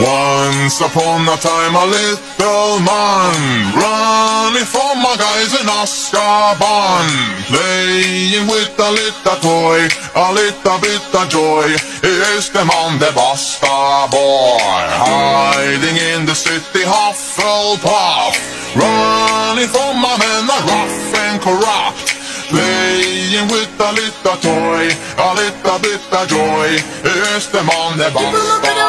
Once upon a time a little man running from my guys in Azkaban Playing with a little toy, a little bit of joy. Is the man the Basta boy Hiding in the city Hufflepuff Running from my men are rough and corrupt Playing with a little toy, a little bit of joy. Is the man the Basta